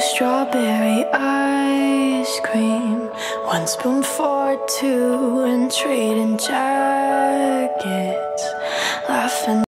strawberry ice cream. One spoon for two and trading jackets. Laughing.